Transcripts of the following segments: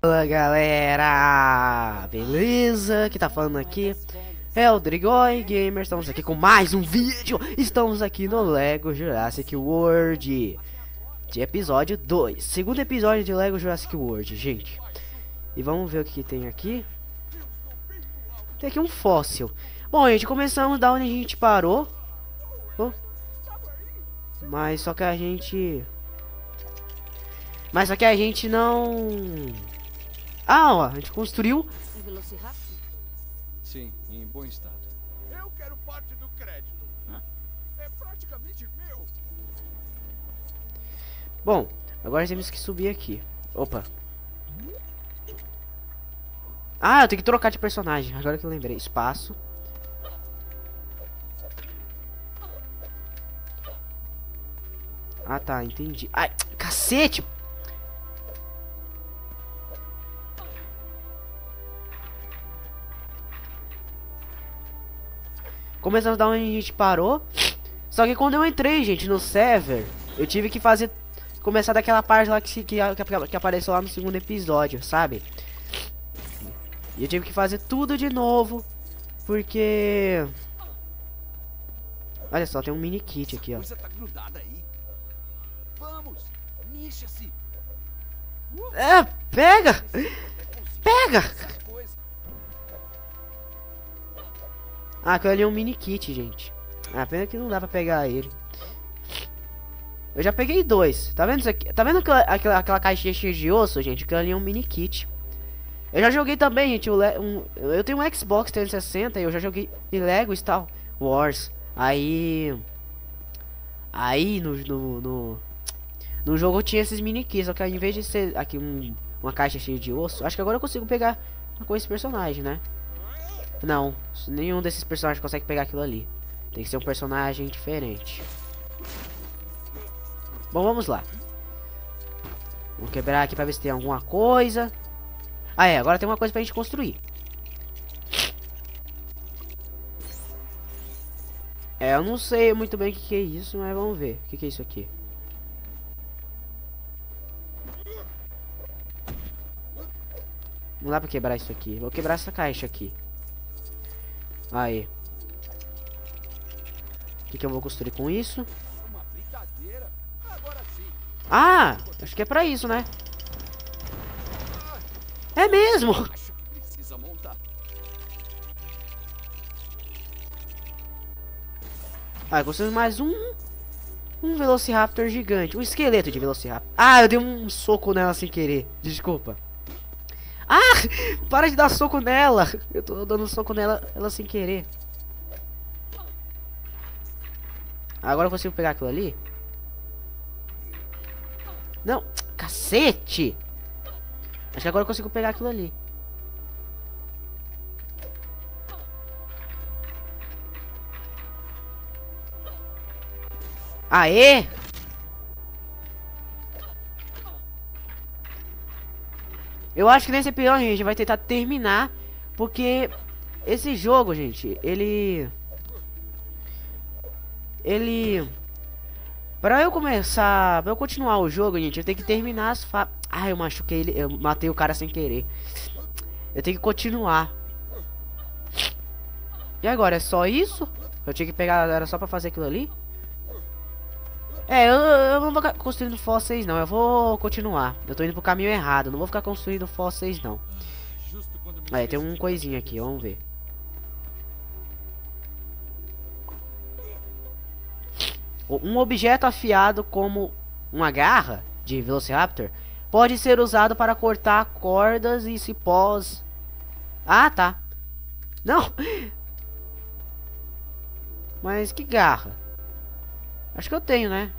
Fala galera, beleza? Que tá falando aqui é o Drigoi Gamer, estamos aqui com mais um vídeo. Estamos aqui no Lego Jurassic World De episódio 2 Segundo episódio de Lego Jurassic World, gente E vamos ver o que, que tem aqui Tem aqui um fóssil Bom, gente, começamos da onde a gente parou oh. Mas só que a gente Mas só que a gente não ah, ó, a gente construiu. Sim, em bom estado. Eu quero parte do crédito. É praticamente meu. Bom, agora temos que subir aqui. Opa. Ah, eu tenho que trocar de personagem. Agora que eu lembrei. Espaço. Ah, tá, entendi. Ai, cacete! Começamos da onde a gente parou. Só que quando eu entrei, gente, no server, eu tive que fazer. Começar daquela parte lá que, que, que, que apareceu lá no segundo episódio, sabe? E eu tive que fazer tudo de novo. Porque. Olha só, tem um mini kit aqui, ó. Tá. É, pega! Pega! Ah, aquele ali é um mini kit, gente. Ah, pena que não dá pra pegar ele. Eu já peguei dois. Tá vendo isso aqui? Tá vendo aquela, aquela, aquela caixinha cheia de osso, gente? Aquilo ali é um mini kit. Eu já joguei também, gente. um, eu tenho um Xbox 360 e eu já joguei em Lego Star Wars. Aí. Aí no, no, no, no jogo tinha esses mini kits. Só que ao invés de ser aqui um, uma caixa cheia de osso, acho que agora eu consigo pegar com esse personagem, né? Não, nenhum desses personagens consegue pegar aquilo ali. Tem que ser um personagem diferente. Bom, vamos lá. Vamos quebrar aqui pra ver se tem alguma coisa. Ah, é, agora tem uma coisa pra gente construir. É, eu não sei muito bem o que, que é isso, mas vamos ver. O que, que é isso aqui? Não dá pra quebrar isso aqui. Vou quebrar essa caixa aqui. Aí. O que, que eu vou construir com isso? Ah, acho que é pra isso, né? É mesmo! Ah, construímos mais um. Um Velociraptor gigante. Um esqueleto de Velociraptor. Ah, eu dei um soco nela sem querer. Desculpa. Ah! Para de dar soco nela! Eu tô dando soco nela ela sem querer. Agora eu consigo pegar aquilo ali? Não! Cacete! Acho que agora eu consigo pegar aquilo ali. Aê! Eu acho que nesse episódio a gente vai tentar terminar, porque esse jogo, gente, ele ele Pra eu começar, pra eu continuar o jogo, gente, eu tenho que terminar as fa... Ah, eu machuquei ele, eu matei o cara sem querer. Eu tenho que continuar. E agora, é só isso? Eu tinha que pegar, era só pra fazer aquilo ali? É, eu, eu não vou ficar construindo fósseis não, eu vou continuar. Eu tô indo pro caminho errado, não vou ficar construindo fósseis não. Aí tem um coisinha aqui, vamos ver. Um objeto afiado como uma garra de Velociraptor pode ser usado para cortar cordas e cipós. Ah, tá. Não. Mas que garra? Acho que eu tenho, né?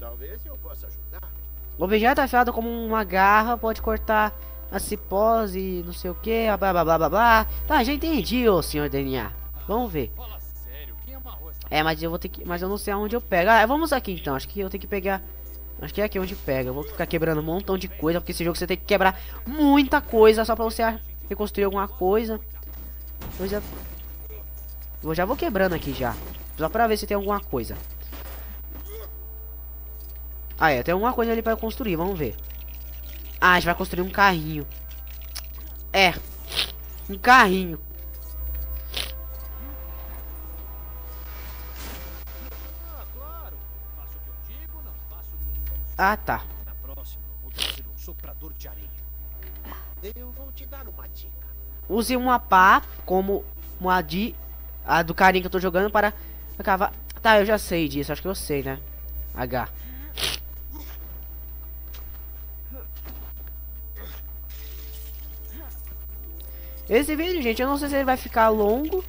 Talvez eu possa ajudar. O objeto afiado como uma garra pode cortar as cipós e não sei o que, blá blá blá blá blá. Tá, já entendi, ô senhor DNA. Vamos ver. É, mas eu vou ter que. Mas eu não sei aonde eu pego. Ah, vamos aqui então. Acho que eu tenho que pegar Acho que é aqui onde pega. Eu vou ficar quebrando um montão de coisa, porque esse jogo você tem que quebrar muita coisa só pra você reconstruir alguma coisa. Eu já... Eu já vou quebrando aqui já. Só pra ver se tem alguma coisa. Ah, é. Tem alguma coisa ali pra construir. Vamos ver. Ah, a gente vai construir um carrinho. É. Um carrinho. Ah, tá. Na próxima, eu vou trazer um soprador de areia. Eu vou te dar uma dica. Use uma pá como uma de a do carinha que eu tô jogando para cavar. Tá, eu já sei disso, acho que eu sei, né? H. Esse vídeo, gente, eu não sei se ele vai ficar longo.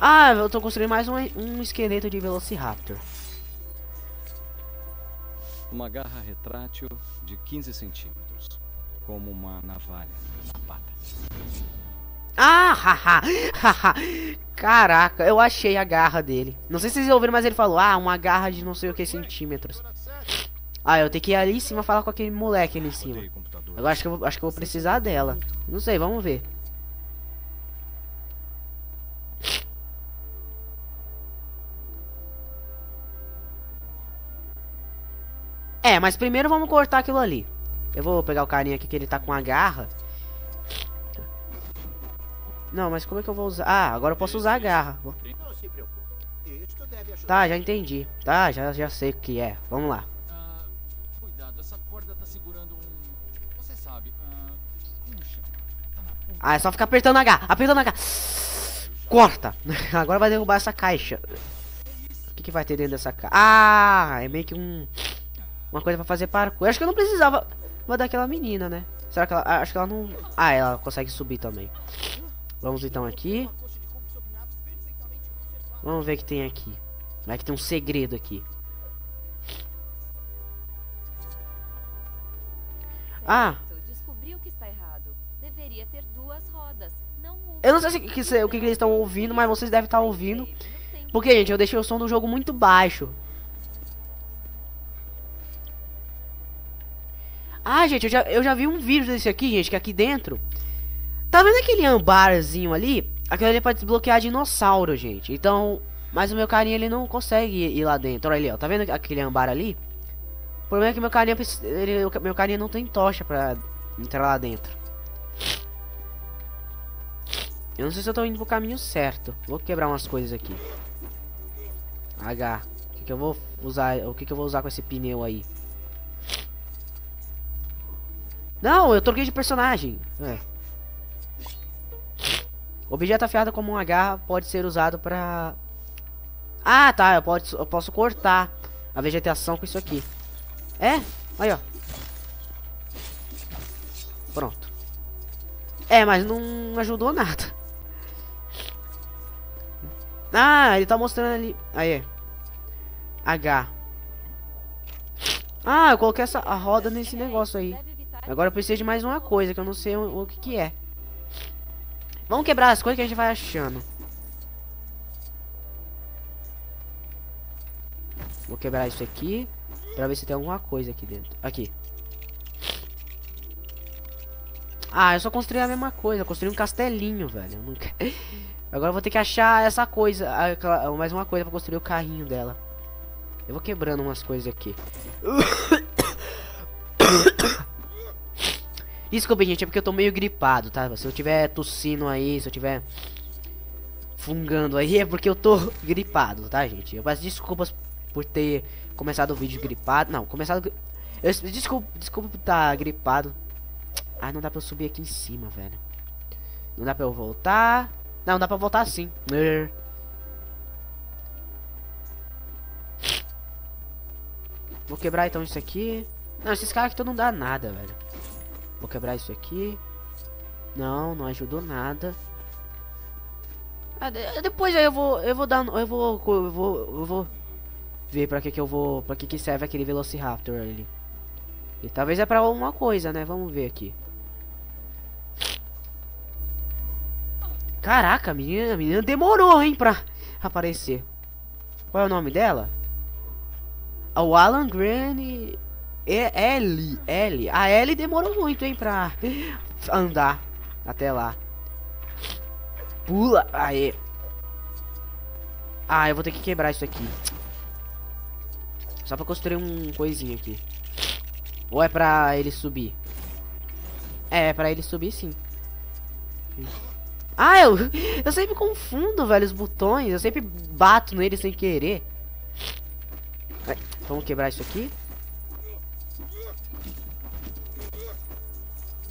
Ah, eu tô construindo mais um, um esqueleto de Velociraptor. Uma garra retrátil de 15 centímetros. Como uma navalha na pata. Ah, haha, haha. Caraca, eu achei a garra dele. Não sei se vocês ouviram, mas ele falou, ah, uma garra de não sei o que centímetros. Ah, eu tenho que ir ali em cima falar com aquele moleque ali em cima. Agora acho que eu, acho que eu vou precisar dela. Não sei, vamos ver. É, mas primeiro vamos cortar aquilo ali. Eu vou pegar o carinha aqui que ele tá com a garra. Não, mas como é que eu vou usar? Ah, agora eu posso usar a garra. Tá, já entendi. Tá, já, já sei o que é. Vamos lá. Ah, tá. Ah? Tá. Ah, é só ficar apertando H, apertando H. Corta. Agora vai derrubar essa caixa. O que, que vai ter dentro dessa caixa? Ah, é meio que um... Uma coisa pra fazer parkour. Eu acho que eu não precisava vou daquela menina, né? Será que ela... ah, Acho que ela não... Ah, ela consegue subir também. Vamos então aqui. Vamos ver o que tem aqui. Vai que tem um segredo aqui. Ah, uma. eu não sei se, que se- o que, que eles estão ouvindo, mas vocês devem estar ouvindo. Porque, gente, eu deixei o som do jogo muito baixo. Ah, gente, eu já, eu já vi um vídeo desse aqui, gente, que aqui dentro... Tá vendo aquele ambarzinho ali? Aquilo ali é pra desbloquear dinossauro, gente. Então, mas o meu carinha, ele não consegue ir, lá dentro. Olha ali, ó. Tá vendo aquele ambar ali? O problema é que meu carinha, ele, meu carinha não tem tocha pra entrar lá dentro. Eu não sei se eu tô indo pro caminho certo. Vou quebrar umas coisas aqui. H. O que, que eu vou usar? O que, que eu vou usar com esse pneu aí? Não, eu troquei de personagem. É. Objeto afiado como uma garra pode ser usado pra... Ah, tá. Eu, pode, eu posso cortar a vegetação com isso aqui. É? Aí, ó. Pronto. É, mas não ajudou nada. Ah, ele tá mostrando ali. Aí. H. Ah, eu coloquei essa a roda nesse negócio aí. Agora eu preciso de mais uma coisa que eu não sei o, o que que é. Vamos quebrar as coisas que a gente vai achando. Vou quebrar isso aqui pra ver se tem alguma coisa aqui dentro. Aqui. Ah, eu só construí a mesma coisa. Eu construí um castelinho, velho. Eu nunca... Agora eu vou ter que achar essa coisa. aquela- mais uma coisa pra construir o carrinho dela. Eu vou quebrando umas coisas aqui. Desculpa, gente, é porque eu tô meio gripado, tá? Se eu tiver tossindo aí, se eu tiver fungando aí, é porque eu tô gripado, tá, gente? Eu peço desculpas por ter começado o vídeo gripado. Não, começado. Eu, desculpa, desculpa por estar gripado. Ah, não dá pra eu subir aqui em cima, velho. Não dá pra eu voltar. Não, dá pra voltar sim. Vou quebrar então isso aqui. Não, esses caras aqui não dá nada, velho. Vou quebrar isso aqui. Não, não ajudou nada. Ah, de- depois aí eu vou, eu vou dar, eu vou, eu vou, eu vou ver pra que que eu vou, pra que que serve aquele Velociraptor ali. E talvez é pra alguma coisa, né? Vamos ver aqui. Caraca, a menina, a menina demorou, hein, pra aparecer. Qual é o nome dela? O Alan Grant. É L. L. A L demorou muito, hein, pra andar até lá. Pula. Aê. Ah, eu vou ter que quebrar isso aqui. Só pra construir um coisinho aqui. Ou é pra ele subir? É, é pra ele subir sim. Ah, eu, eu sempre confundo, velho, os botões. Eu sempre bato nele sem querer. Vamos quebrar isso aqui.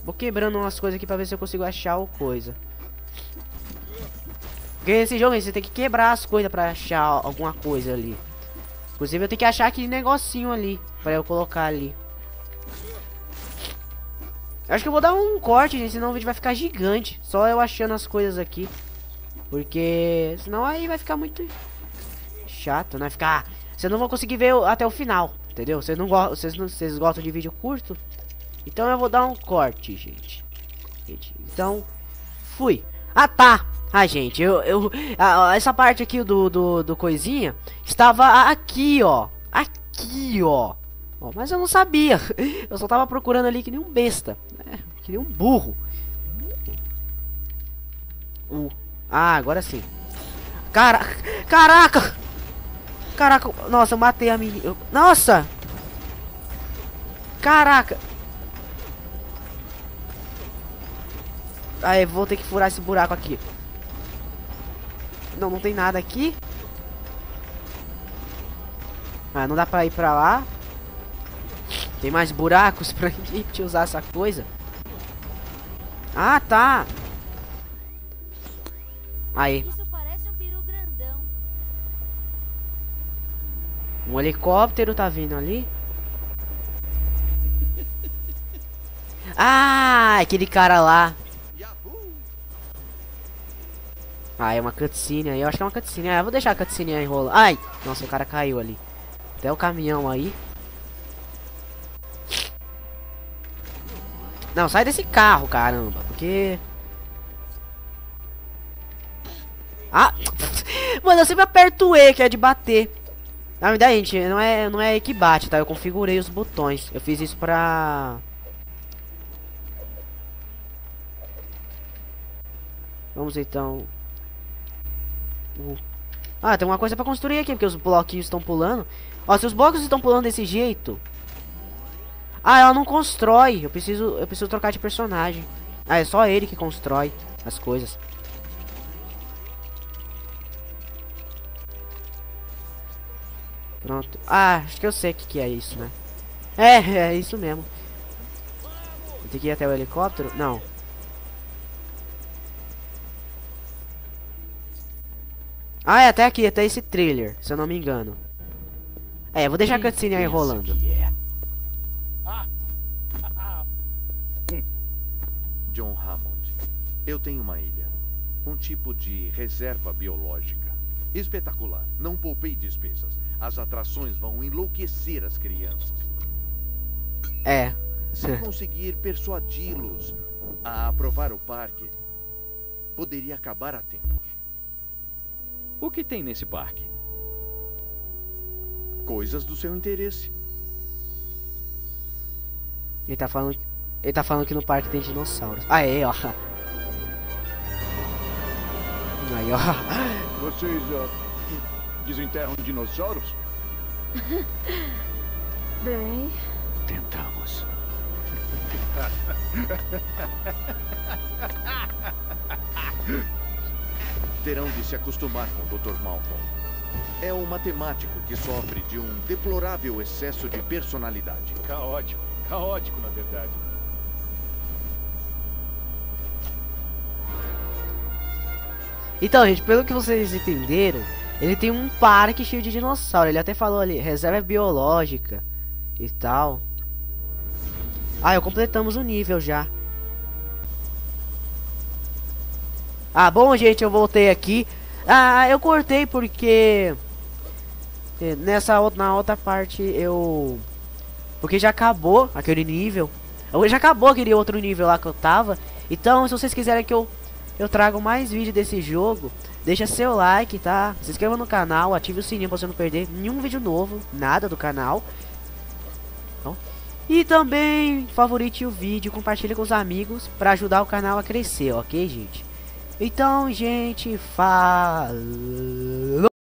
Vou quebrando umas coisas aqui pra ver se eu consigo achar o coisa. Porque jogo você tem que quebrar as coisas pra achar alguma coisa ali. Inclusive eu tenho que achar aquele negocinho ali. Pra eu colocar ali. Acho que eu vou dar um corte, gente, senão o vídeo vai ficar gigante. Só eu achando as coisas aqui. Porque senão aí vai ficar muito chato, né? Ficar... Você não vai conseguir ver até o final, entendeu? Vocês não, go vocês não vocês gostam de vídeo curto? Então eu vou dar um corte, gente. então, fui. Ah, tá. Ah, gente, eu... eu essa parte aqui do, do, do coisinha estava aqui, ó. Aqui, ó. ó. Mas eu não sabia. Eu só tava procurando ali que nem um besta. Né? Que nem um burro. Uh. Ah, agora sim. Cara... Caraca! Caraca, nossa, eu matei a menina. Nossa! Caraca! Aí, vou ter que furar esse buraco aqui. Não, não tem nada aqui. Ah, não dá pra ir pra lá. Tem mais buracos pra gente usar essa coisa. Ah, tá. Aí. Um. Um helicóptero tá vindo ali. Ah, aquele cara lá. Ah, é uma cutscene aí. Eu acho que é uma cutscene. Ah, vou deixar a cutscene aí rolar. Ai! Nossa, o cara caiu ali. Até o caminhão aí. Não, sai desse carro, caramba. Porque... Ah! Mano, eu sempre aperto o E, que é de bater. Na verdade, gente, não é, não é E que bate, tá? Eu configurei os botões. Eu fiz isso pra... Vamos então... Ah, tem uma coisa pra construir aqui, porque os bloquinhos estão pulando. Ó, se os blocos estão pulando desse jeito... Ah, ela não constrói. Eu preciso, eu preciso trocar de personagem. Ah, é só ele que constrói as coisas. Pronto. Ah, acho que eu sei o que, que é isso, né? É, é isso mesmo. Tem que ir até o helicóptero? Não. Ah, é até aqui, até esse trailer, se eu não me engano. É, eu vou deixar a cutscene aí rolando. John Hammond, eu tenho uma ilha. Um tipo de reserva biológica. Espetacular. Não poupei despesas. As atrações vão enlouquecer as crianças. É. Se conseguir persuadi-los a aprovar o parque, poderia acabar a tempo. O que tem nesse parque? Coisas do seu interesse. Ele tá falando. Ele tá falando que no parque tem dinossauros. Aê, ó. Aí, ó. Vocês ah, desenterram dinossauros? Bem, Tentamos. Terão de se acostumar com o Dr. Malcolm. É um matemático que sofre de um deplorável excesso de personalidade. Caótico. Caótico, na verdade. Então, gente, pelo que vocês entenderam, ele tem um parque cheio de dinossauro. Ele até falou ali, reserva biológica e tal. Ah, eu completamos o nível já. Ah, bom, gente, eu voltei aqui. Ah, eu cortei porque eh, nessa na outra parte eu porque já acabou aquele nível. Já acabou aquele outro nível lá que eu tava. Então, se vocês quiserem que eu eu trago mais vídeo desse jogo, Deixa seu like, tá? Se inscreva no canal, ative o sininho pra você não perder nenhum vídeo novo, nada do canal. Então, e também favorite o vídeo, compartilhe com os amigos pra ajudar o canal a crescer, ok, gente? Então, gente, falou!